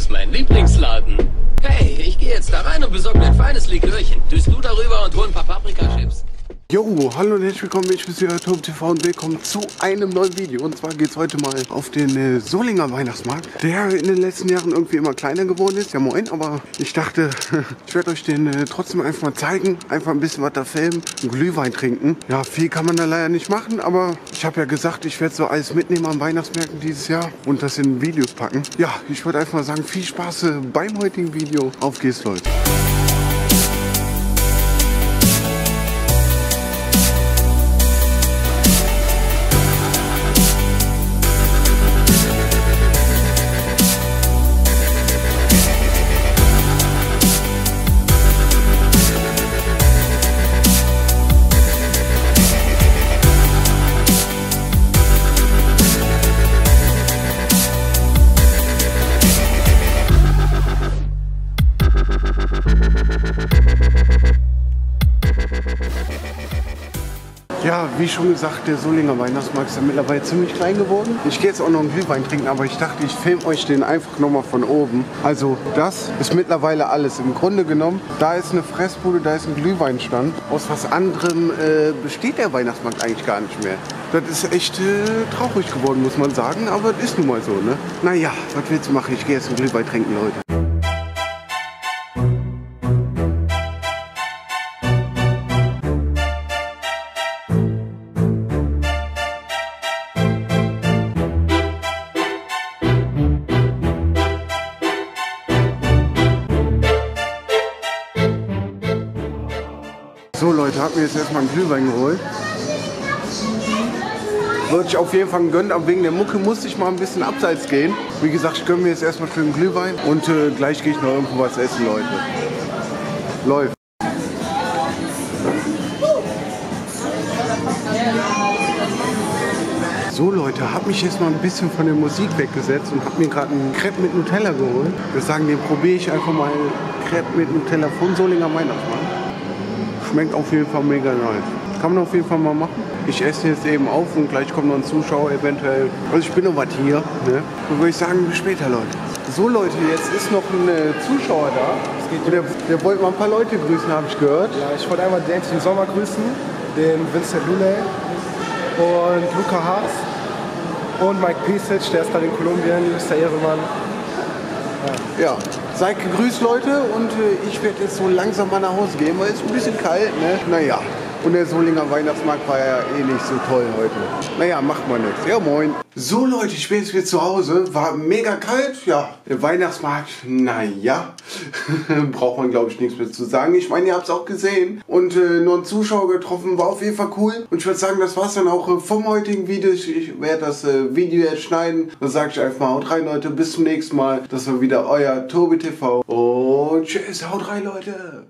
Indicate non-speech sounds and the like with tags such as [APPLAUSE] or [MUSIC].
ist mein Lieblingsladen. Jo, hallo und herzlich willkommen, ich bin Tom TV und willkommen zu einem neuen Video. Und zwar geht es heute mal auf den äh, Solinger Weihnachtsmarkt, der in den letzten Jahren irgendwie immer kleiner geworden ist. Ja moin, aber ich dachte, [LAUGHS] ich werde euch den äh, trotzdem einfach mal zeigen, einfach ein bisschen was da filmen, Glühwein trinken. Ja, viel kann man da leider nicht machen, aber ich habe ja gesagt, ich werde so alles mitnehmen an Weihnachtsmärkten dieses Jahr und das in Videos packen. Ja, ich würde einfach mal sagen, viel Spaß äh, beim heutigen Video. Auf geht's, Leute. Ja, wie schon gesagt, der Solinger Weihnachtsmarkt ist ja mittlerweile ziemlich klein geworden. Ich gehe jetzt auch noch einen Glühwein trinken, aber ich dachte, ich filme euch den einfach nochmal von oben. Also das ist mittlerweile alles. Im Grunde genommen, da ist eine Fressbude, da ist ein Glühweinstand. Aus was anderem äh, besteht der Weihnachtsmarkt eigentlich gar nicht mehr. Das ist echt äh, traurig geworden, muss man sagen, aber das ist nun mal so, ne? Naja, was willst du machen? Ich gehe jetzt einen Glühwein trinken, Leute. So Leute, hab mir jetzt erstmal einen Glühwein geholt. Würde ich auf jeden Fall gönnen, aber wegen der Mucke musste ich mal ein bisschen abseits gehen. Wie gesagt, ich gönne mir jetzt erstmal für den Glühwein und äh, gleich gehe ich noch irgendwo was essen, Leute. Läuft. So Leute, habe mich jetzt mal ein bisschen von der Musik weggesetzt und habe mir gerade einen Crepe mit Nutella geholt. Wir sagen, den probiere ich einfach mal Crepe mit Nutella von Solinger Weihnachtsmann. Schmeckt auf jeden Fall mega nice. Kann man auf jeden Fall mal machen. Ich esse jetzt eben auf und gleich kommt noch ein Zuschauer eventuell. Also ich bin noch was hier. Ne? Dann würde ich sagen, bis später Leute. So Leute, jetzt ist noch ein äh, Zuschauer da. Der, der wollte mal ein paar Leute grüßen, habe ich gehört. Ja, ich wollte einmal den Sommer grüßen, den Vincent Lule und Luca Haas und Mike Pisic, der ist gerade in Kolumbien, Mr. Ehremann. Ja, seid gegrüßt Leute und äh, ich werde jetzt so langsam mal nach Hause gehen, weil es ein bisschen kalt, ne? Naja. Und der Solinger Weihnachtsmarkt war ja eh nicht so toll heute. Naja, macht man nichts. Ja, moin. So Leute, ich bin jetzt wieder zu Hause. War mega kalt. Ja, der Weihnachtsmarkt, naja. [LAUGHS] Braucht man, glaube ich, nichts mehr zu sagen. Ich meine, ihr habt es auch gesehen. Und äh, nur einen Zuschauer getroffen. War auf jeden Fall cool. Und ich würde sagen, das war's dann auch äh, vom heutigen Video. Ich, werde das äh, Video jetzt schneiden. Dann sage ich einfach mal, haut rein, Leute. Bis zum nächsten Mal. Das war wieder euer Tobi TV. Und tschüss, haut rein, Leute.